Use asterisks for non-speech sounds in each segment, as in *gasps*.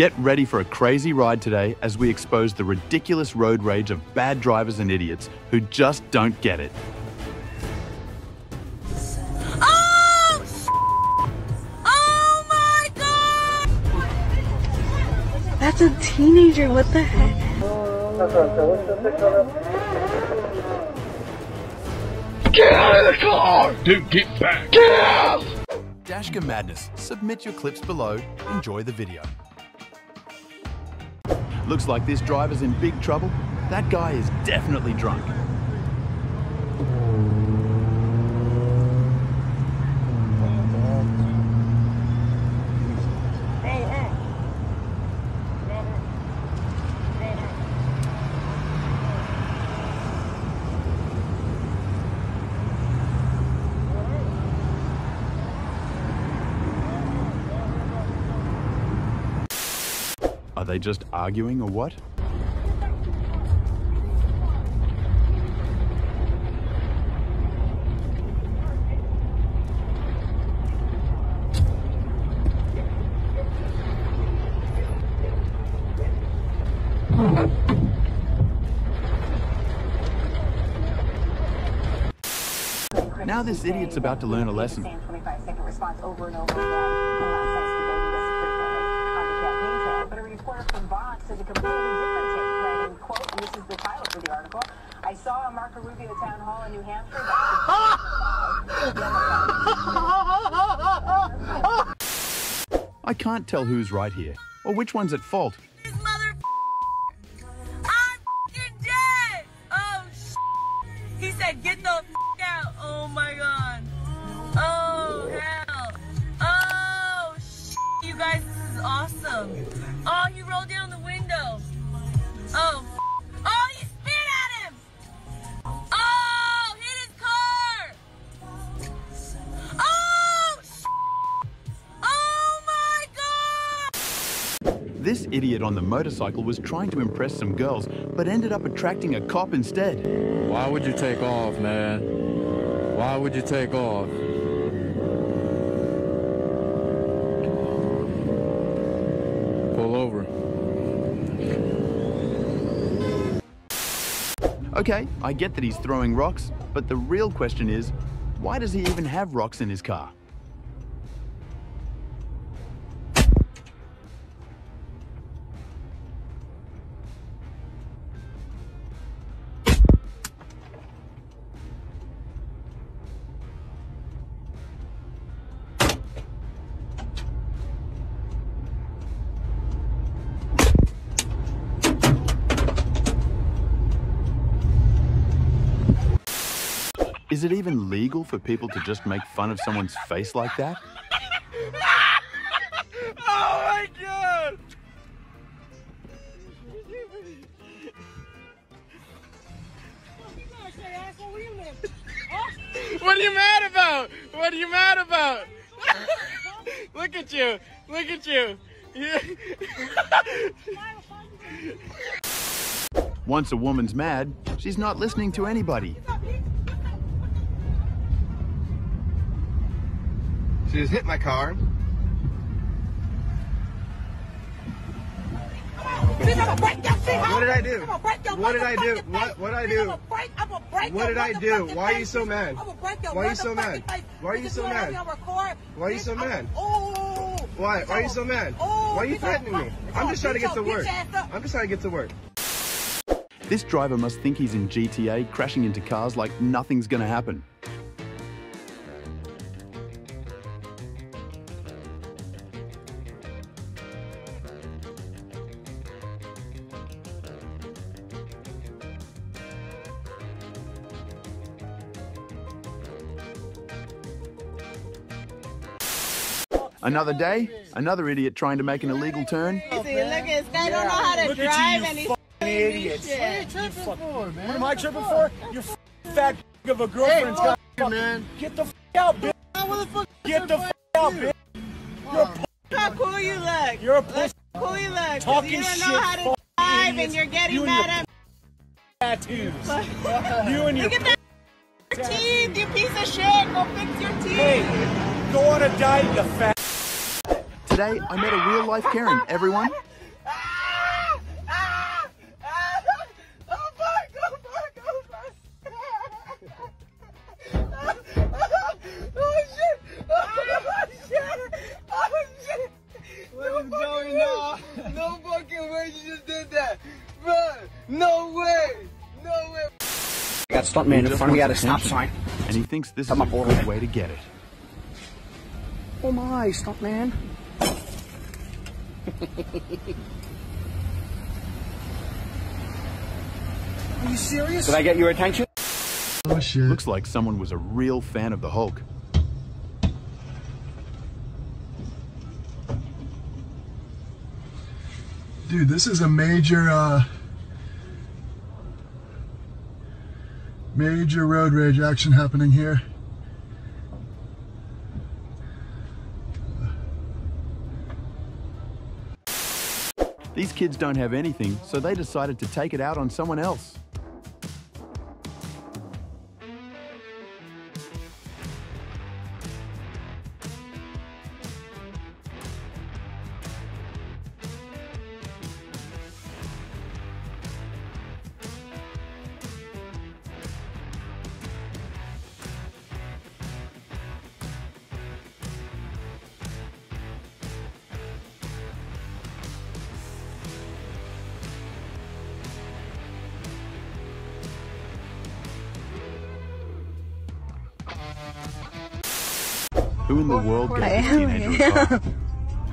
Get ready for a crazy ride today as we expose the ridiculous road rage of bad drivers and idiots who just don't get it. Oh! Oh my god! That's a teenager. What the heck? Get out of the car! Dude, get back! Get out! Dashcam Madness. Submit your clips below. Enjoy the video. Looks like this driver's in big trouble. That guy is definitely drunk. Are they just arguing or what? Now this idiot's about to learn a lesson. 25 second response over and over again. A lot of sense debating this frequently on the campaign trail. But a reporter from Vox has a completely different take, writing, quote, and this is the title for the article, I saw a Marco Rubio town hall in New Hampshire. *laughs* I can't tell who's right here, or which one's at fault. This idiot on the motorcycle was trying to impress some girls, but ended up attracting a cop instead. Why would you take off, man? Why would you take off? Pull over. Okay, I get that he's throwing rocks, but the real question is, why does he even have rocks in his car? Is it even legal for people to just make fun of someone's face like that? *laughs* Oh my god! What are you mad about? What are you mad about? *laughs* Look at you! Look at you! *laughs* Once a woman's mad, she's not listening to anybody. She just hit my car. What did I do? What did I do? What what did I do? What did I do? Why are you so mad? Why are you so mad? Why are you so mad? Why are you so mad? Why? Why are you so mad? Why are you threatening me? I'm just trying to get to work. I'm just trying to get to work. This driver must think he's in GTA, crashing into cars like nothing's gonna happen. Another day, another idiot trying to make an illegal turn. Look, this guy don't know how to drive and he's idiots. shit. What am I tripping for? Your fat of a girlfriend's got man. Get the out, bitch. Get the out, bitch. You're a Look how cool you look. You're a Look pussy how cool you look. 'cause Talking you don't shit, know how to fucking drive and you're getting You and mad your at tattoos. *laughs* you and your Look at that your teeth, you piece of shit. Go fix your teeth. Hey, go on a diet, you fat. Today, I met a real life Karen, everyone. No fucking way you just did that! No way! No way! I stop stuntman in front of me at a stop sign. And he thinks this is a good way to get it. Oh my, stuntman. Are you serious? Did I get your attention? Oh shit. Looks like someone was a real fan of the Hulk. Dude, this is a major, uh, major road rage action happening here. Kids don't have anything, so they decided to take it out on someone else. Who in the world gave this teenager a *laughs* car?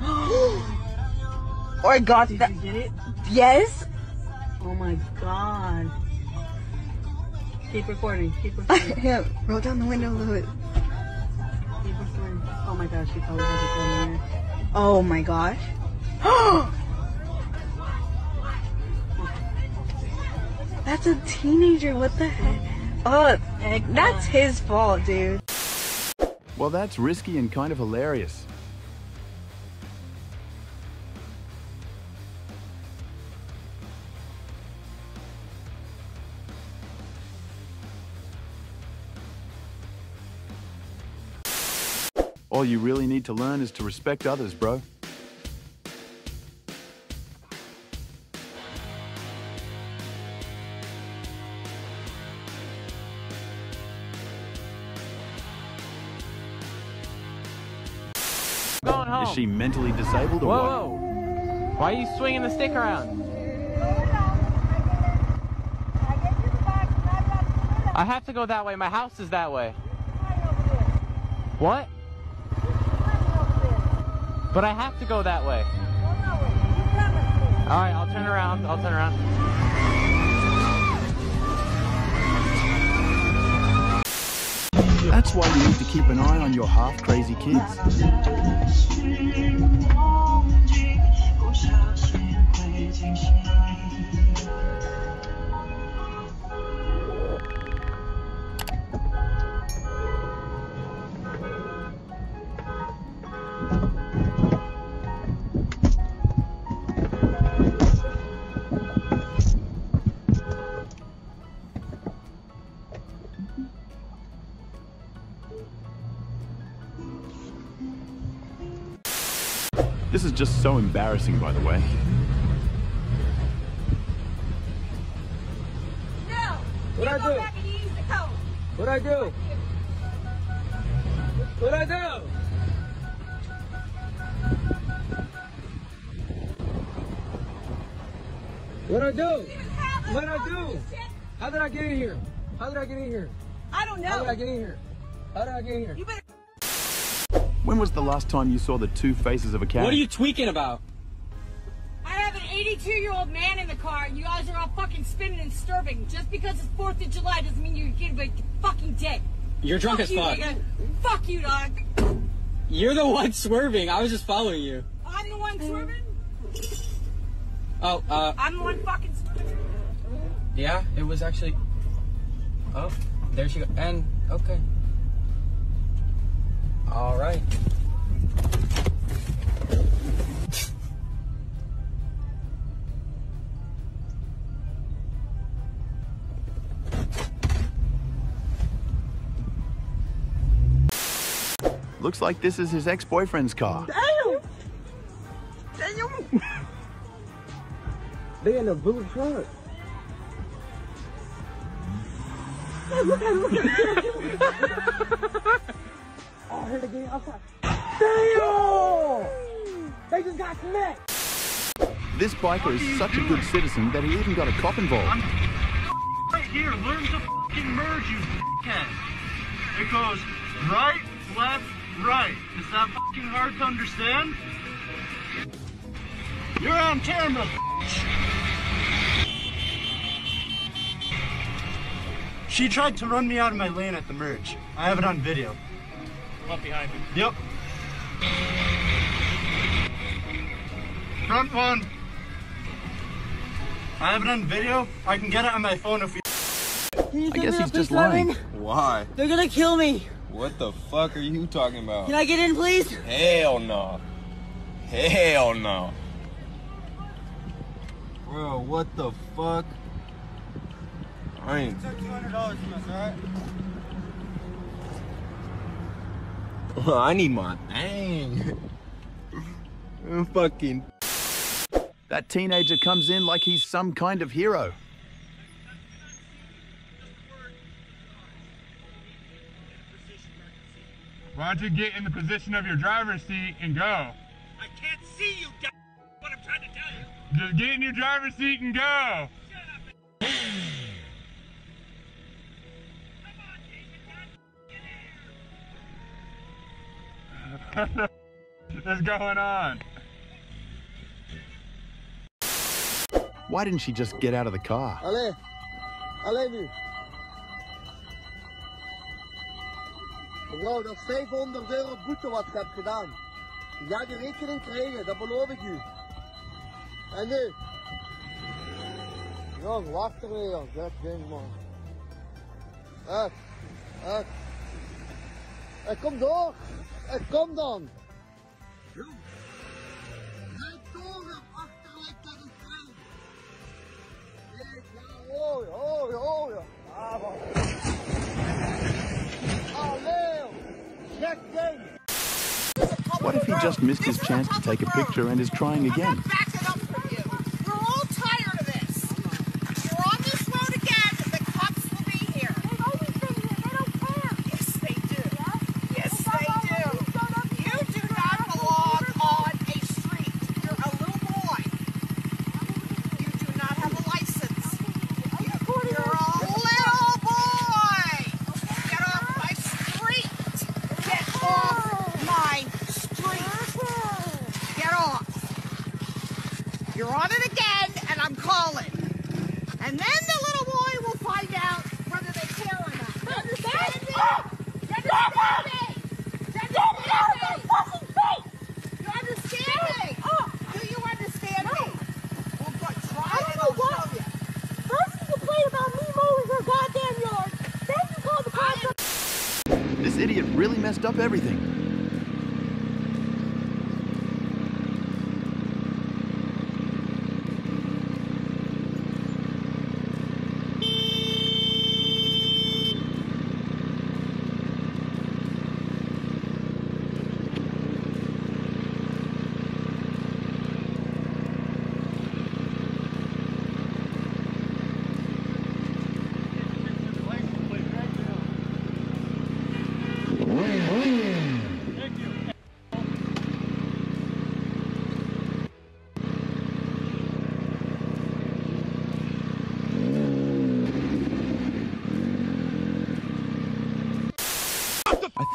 Oh my god. Did you get it? Yes. Oh my god. Keep recording. Keep *laughs* recording. Yeah, roll down the window a little bit. Keep recording. Oh my gosh, she probably has a phone there. Oh my gosh. *gasps* That's a teenager. What the heck? Oh, that's his fault, dude. Well, that's risky and kind of hilarious. All you really need to learn is to respect others, bro. Going home. Is she mentally disabled or Whoa, what? whoa. Why are you swinging the stick around? I have to go that way. My house is that way. What? But I have to go that way. All right, I'll turn around. I'll turn around. That's why you need to keep an eye on your half crazy kids. So embarrassing, by the way. No. What'd I do? back and use the code. What'd I do? What'd I do? What'd I do? What'd I do? How did I get in here? How did I get in here? I don't know. How did I get in here? How did I get in here? You better. When was the last time you saw the two faces of a cat? What are you tweaking about? I have an 82 year old man in the car, and you guys are all fucking spinning and disturbing. Just because it's 4th of July doesn't mean you're getting a fucking dead. You're drunk as you, fuck. nigga. Fuck you, dog. You're the one swerving. I was just following you. I'm the one swerving. Oh, uh, I'm the one fucking swerving. yeah, it was actually. Oh, there she go. And, okay. All right. Looks like this is his ex-boyfriend's car. Damn! Damn! they in the blue truck. Look at look at Oh, here they get outside. Damn! They just got smacked. This biker is such a good citizen that he even got a cop involved. Right here, learn to fucking merge, you dickhead. It goes right, left, right. Is that fucking hard to understand? You're on camera, She tried to run me out of my lane at the merge. I have it on video. Up behind you. Yep. Front one. I have it on video. I can get it on my phone if we. I guess he's just lying. Why? They're gonna kill me. What the fuck are you talking about? Can I get in, please? Hell no. Hell no. Bro, what the fuck? I ain't. Took two hundred dollars from us, alright? I need my thing. I'm fucking. That teenager comes in like he's some kind of hero. Why don't you get in the position of your driver's seat and go? I can't see you, what I'm trying to tell you. Just get in your driver's seat and go. Is going on? Why didn't she just get out of the car? Allee, allee nu. Mevrouw, dat is 500 euro boete wat je hebt gedaan. Je gaat je rekening krijgen, dat beloof ik u. En nu? Jong, wacht er weer. Dat ding, man. Echt, echt. Eh, kom door. Eh, kom dan. Door, achterlijk dat is vrij. Ik, ding. What if he just missed his chance to take a picture and is trying again? We're all tired of this. You're on this road again. The cops will be here. They've always been here. They don't care. Yes, they do. Yes, they do. You do not belong on a street. You're a little boy. You do not have a license. You're a little boy. Get off my street. Get off my street. Get off. You're on it again, and I'm calling. And then the little boy will find out whether they care or not. You understand me? You understand me? You understand me? You understand me? Do you understand me? Well, good. Try I don't know what. First you complain about me mowing your goddamn yard. Then you call the cops. This idiot really messed up everything.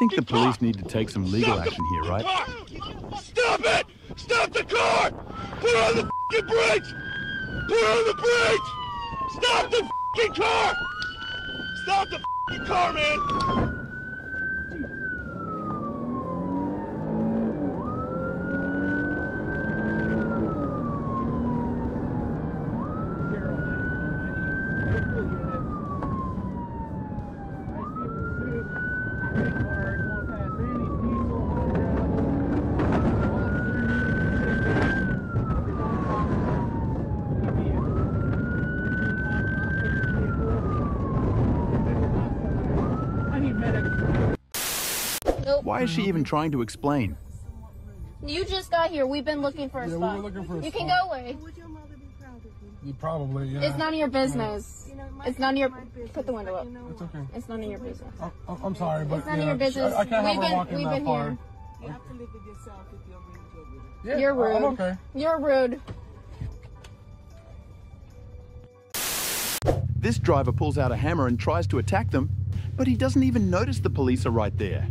Think the police need to take some legal action here, right? Stop it! Stop the car! Put on the fucking brakes! Put on the brakes! Stop the fucking car! Stop the fucking car, man! Why is she even trying to explain? You just got here. We've been looking for a yeah, spot. We're looking for a you spot. can go away. Would your mother be proud of you? you probably, yeah. It's none of your business. Yeah. It's none of your. Business, put the window up. It's okay. It's none of your business. I, am sorry, but it's none of your business. I, I can't we've have been, we've that been far. Here. You have to live with yourself if you're rude. You're rude. Yeah, you're rude. I'm okay. You're rude. This driver pulls out a hammer and tries to attack them, but he doesn't even notice the police are right there.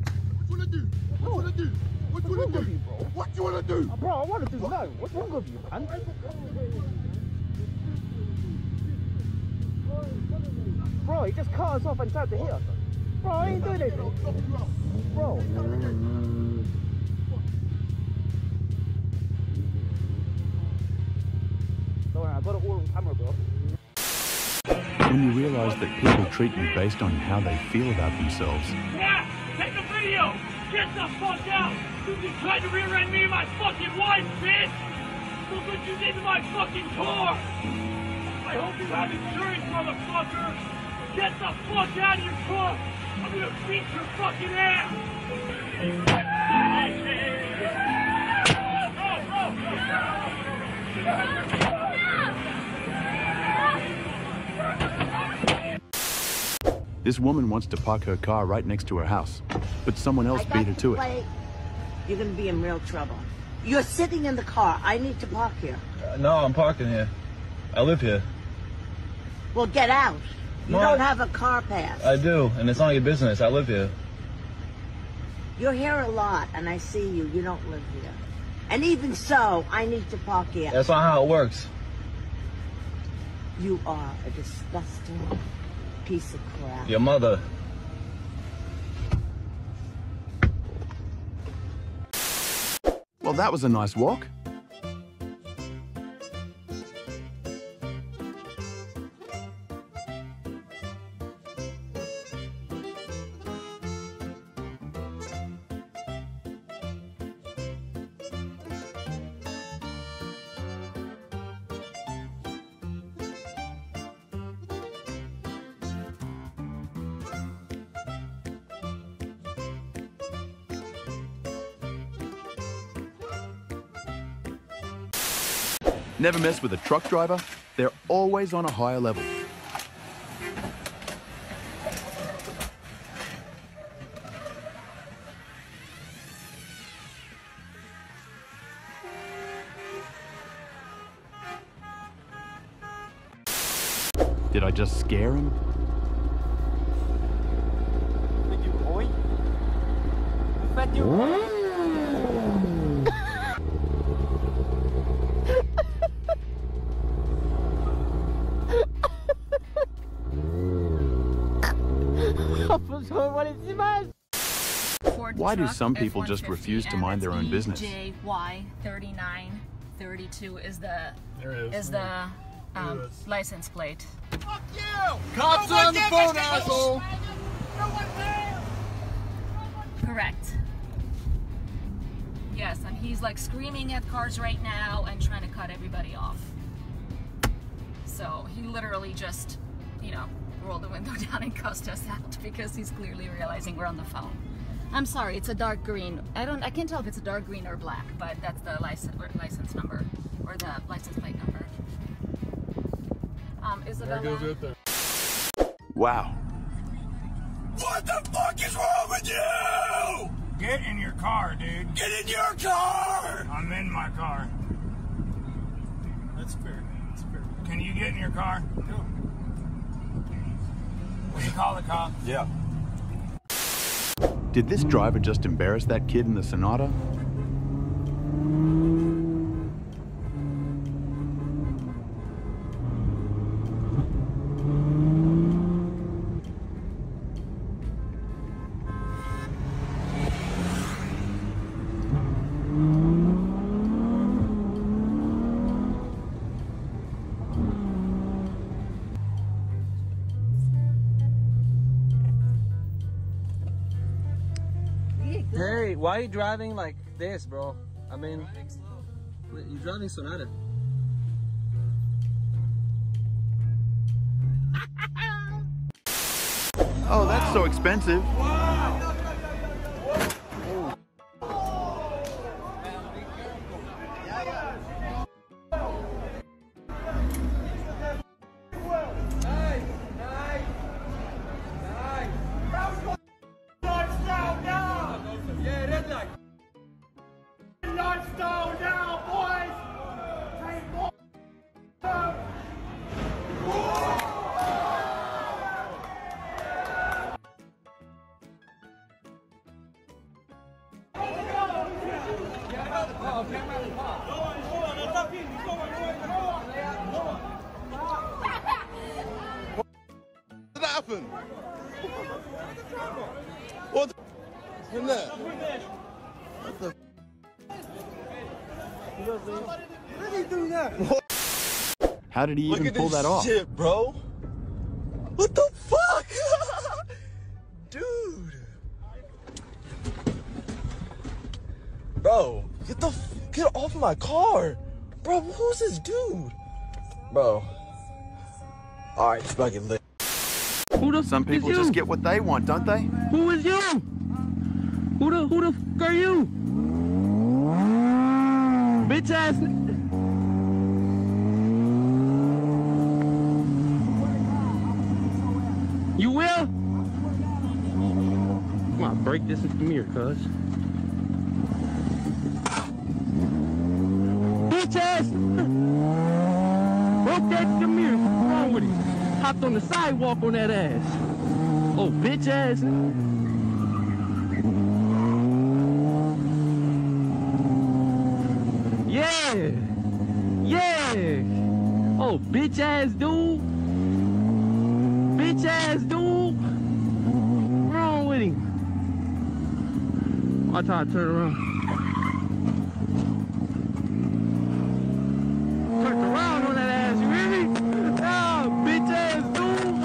What you wanna do? What you wanna do? What you wanna do? Bro? What you wanna do? Bro, I want to do no. What's wrong with you, man? Bro, he just cut us off and tried to hit us. Bro, I ain't doing anything. Bro. Don't worry, I got it all on camera, bro. When you realize that people treat you based on how they feel about themselves, Video. Get the fuck out. You just tried to rear-end me and my fucking wife, bitch. Look what you did to my fucking car. I hope you have insurance, motherfucker. Get the fuck out of your car. I'm gonna beat your fucking ass. this woman wants to park her car right next to her house, but someone else beat her to it. You're gonna be in real trouble. You're sitting in the car. I need to park here. Uh, no, I'm parking here. I live here. Well, get out. You No, don't have a car pass. I do, and it's not your business. I live here. You're here a lot, and I see you. You don't live here. And even so, I need to park here. That's not how it works. You are a disgusting piece of crap. Your mother. That was a nice walk. Never mess with a truck driver. They're always on a higher level. Did I just scare him? Why do some people just refuse to mind their own business? JY 3932 is the There it is the um, license plate. Fuck you! Cops are on the phone, asshole. Correct. Yes, and he's like screaming at cars right now and trying to cut everybody off. So he literally just, you know, rolled the window *laughs* down and cussed us out because he's clearly realizing we're on the phone. I'm sorry, it's a dark green. I don't, I can't tell if it's a dark green or black, but that's the license license number or the license plate number. Um, Isabella. Wow. What the fuck is wrong with you? Get in your car, dude. Get in your car. I'm in my car. That's fair. That's fair. Can you get in your car? No. Will you call the cops? Yeah. Did this driver just embarrass that kid in the Sonata? You driving like this, bro? I mean, Wait, you're driving Sonata. Oh, that's so expensive. happened? How did he Look even pull that off? shit, bro. What the fuck? *laughs* Dude. Bro, get the f- get off my car. Bro, who's this dude? Bro. Alright, it's fucking lit. Some people you? just get what they want, don't they? Who is you? Who the who the f are you? Bitch ass. n- You will? On, break this mirror, cuz. Bitch ass. Broke that the mirror. What's wrong with him? Hopped on the sidewalk on that ass. Oh, bitch ass. Yeah. Yeah. Oh, bitch ass dude. Bitch ass dude. What's wrong with him? I try to turn around. Around on that ass, you hear me? Ah, bitch ass dude.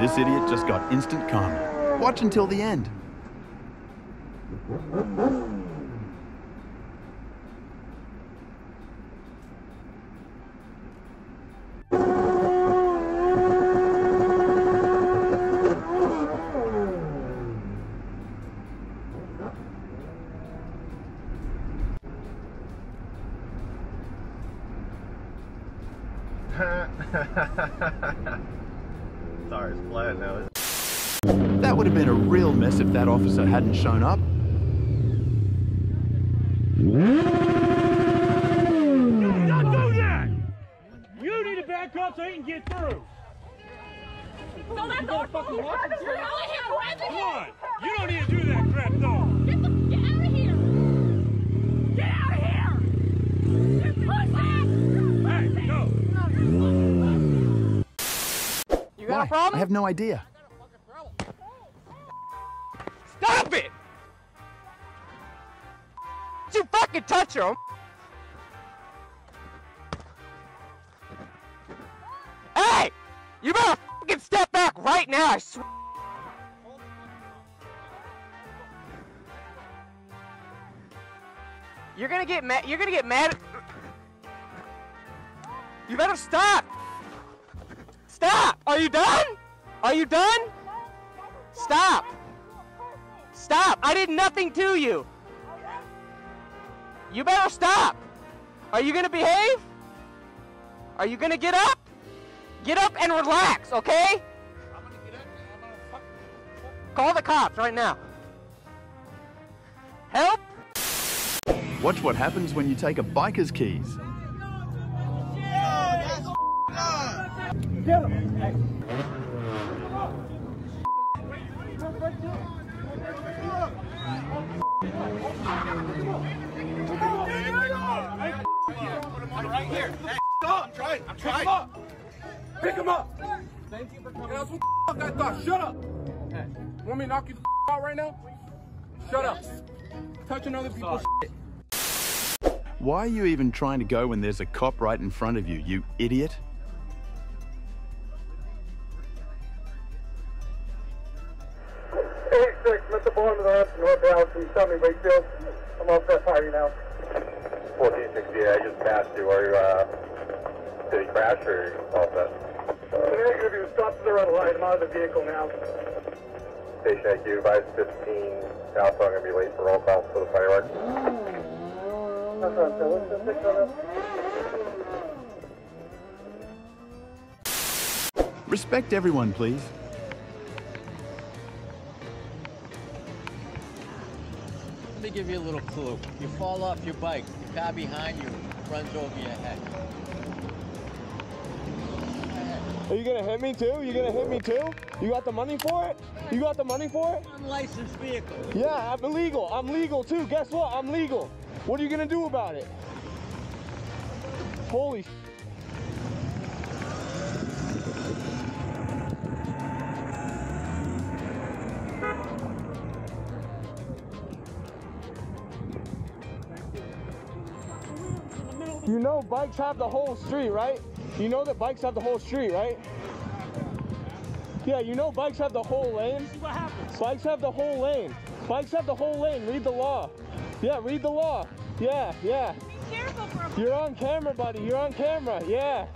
This idiot just got instant karma. Watch until the end. Sorry, it's flat now. That would have been a real mess if that officer hadn't shown up. Don't do that! You need to back up so he can get through. No, that's our fault. You're only here present. Come on! You don't need to do that crap, though. Get the get out of here! Get out of here! You pussy! Hey, go! You got Why? a problem? I have no idea. Stop it! You fucking touch him! Hey! You better fucking step back right now, I swear. You're gonna get mad. You're gonna get mad. You better stop. Stop. Are you done? Are you done? Stop. Stop. I did nothing to you. You better stop. Are you gonna behave? Are you gonna get up? Get up and relax, okay? I'm gonna get up and I'm gonna fucking find it. Call the cops right now. Help? Watch what happens when you take a biker's keys. Get him. Right here. Hey, stop. I'm trying. I'm trying. Pick him up. Pick him up. Thank you for coming. That's what the that thought. Shut up. Hey, want me to knock you the out right now? Shut up. Touching other people's shit. Why are you even trying to go when there's a cop right in front of you, you idiot? Just passed you. Are you, uh, did he crash or all set? Negative, you stop to the red light. I'm out of the vehicle now. Station IQ, advise 15 Alpha, I'm gonna be late for roll call for the fireworks. That's right, so what's the six on this? Respect everyone, please. Let me give you a little clue. You fall off your bike, the car behind you runs over your head. Are you gonna hit me too? You gonna hit me too? You got the money for it? You got the money for it? Unlicensed vehicle. Yeah, I'm illegal. I'm legal too. Guess what? I'm legal. What are you gonna do about it? Holy know bikes have the whole street, right? You know that bikes have the whole street, right? Yeah, you know bikes have the whole lane. What happened? Bikes have the whole lane. Bikes have the whole lane. Read the law. Yeah, read the law. Yeah, yeah. Be careful for a moment. You're on camera, buddy. You're on camera. Yeah.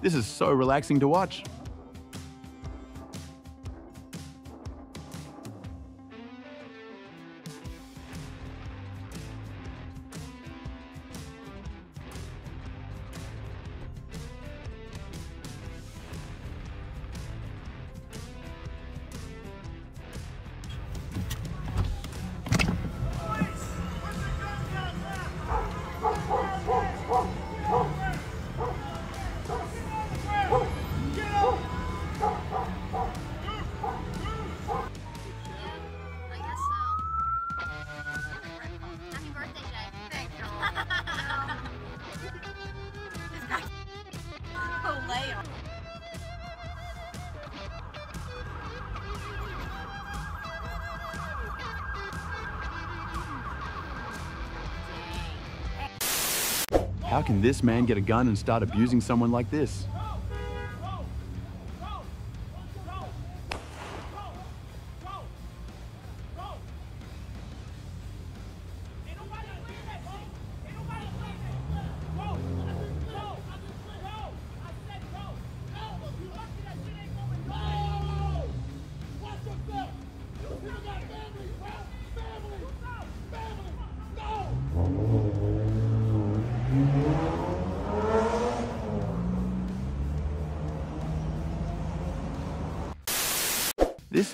This is so relaxing to watch. How can this man get a gun and start abusing someone like this?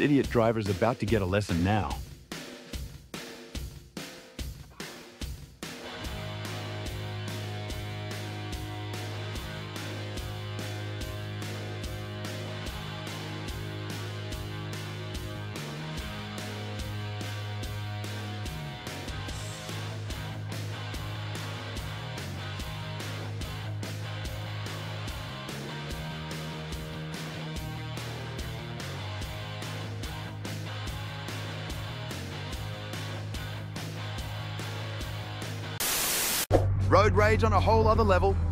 Idiot driver is about to get a lesson now. On a whole other level.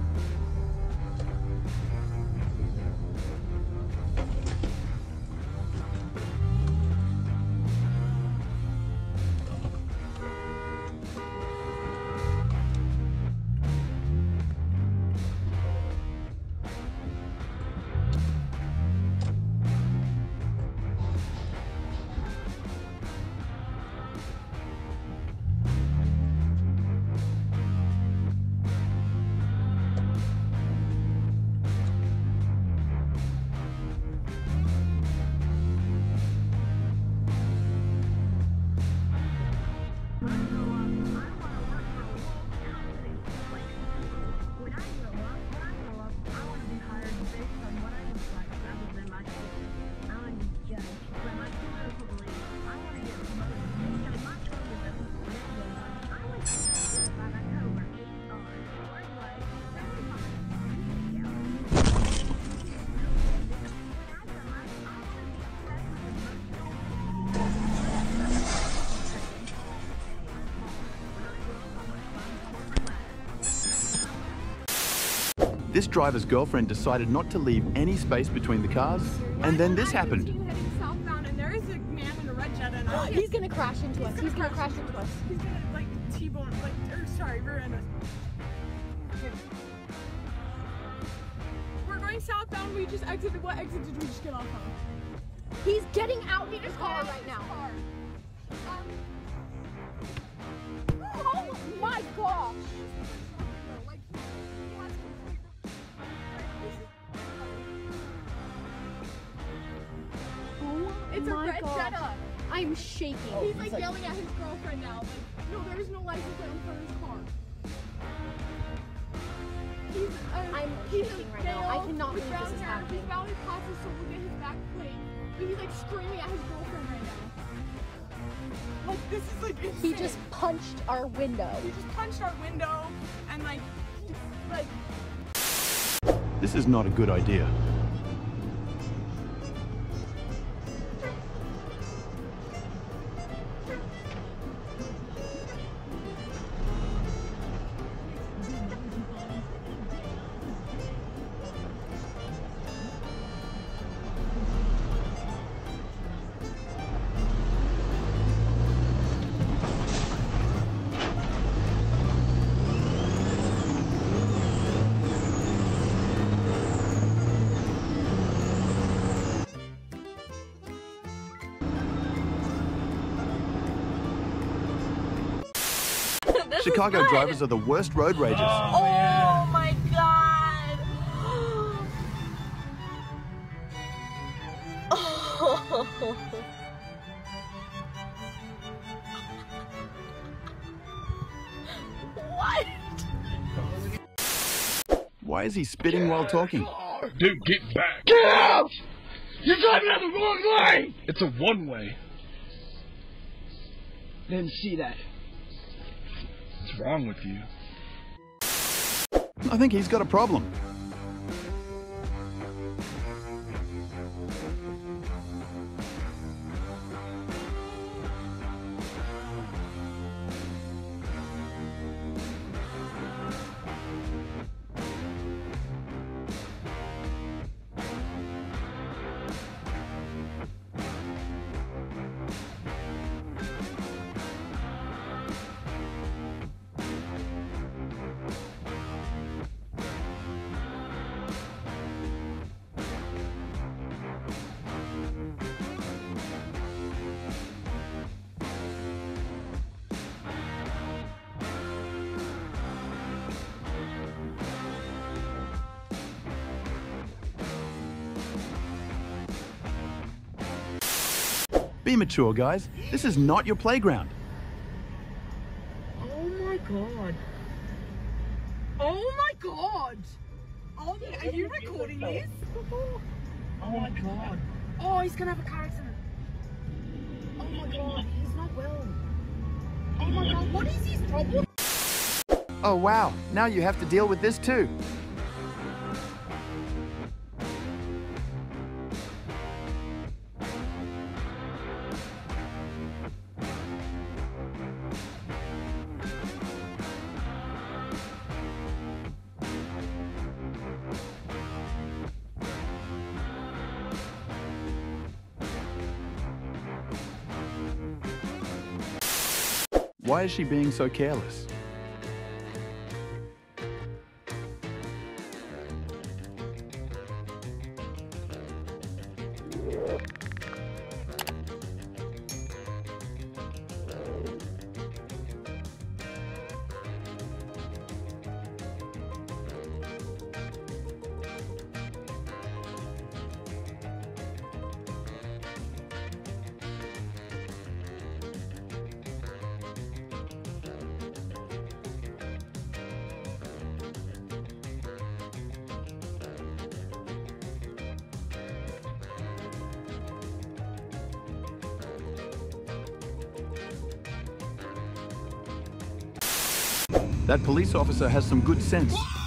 This driver's girlfriend decided not to leave any space between the cars, and then this happened. Heading southbound, and there is a man in a red Jetta. And I- *gasps* He's gonna crash into us. He's gonna crash into us. He's gonna like T-bone, like, or sorry, rear end us. Okay. We're going southbound. We just exited. What exit did we just get off on? He's getting out of his car right now. Um, oh my gosh! Oh It's a red gosh. Jetta. I'm shaking. He's like yelling at his girlfriend now. Like, no, there is no license plate in front of his car. He's, uh, I'm he's shaking right now. I cannot believe this is hair. happening. He's valley passes so we'll get his back plate. But he's like screaming at his girlfriend right now. Like this is like insane. He just punched our window. he just punched our window and like like This is not a good idea. Chicago good. drivers are the worst road ragers. Oh my god. Oh. *laughs* What? Why is he spitting while talking? Dude, get back. Get out! You're driving out the wrong way! It's a one way. Didn't see that. Wrong with you? I think he's got a problem. Be mature, guys. This is not your playground. Oh my god. Oh my god. Oh, are you recording this? Oh my god. Oh, he's gonna have a car accident. Oh my god, he's not well. Oh my god, what is his problem? Oh wow, now you have to deal with this too. Is she being so careless? That police officer has some good sense.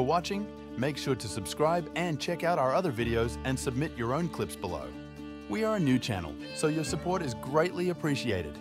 For watching. Make sure to subscribe and check out our other videos and submit your own clips below. We are a new channel, so your support is greatly appreciated.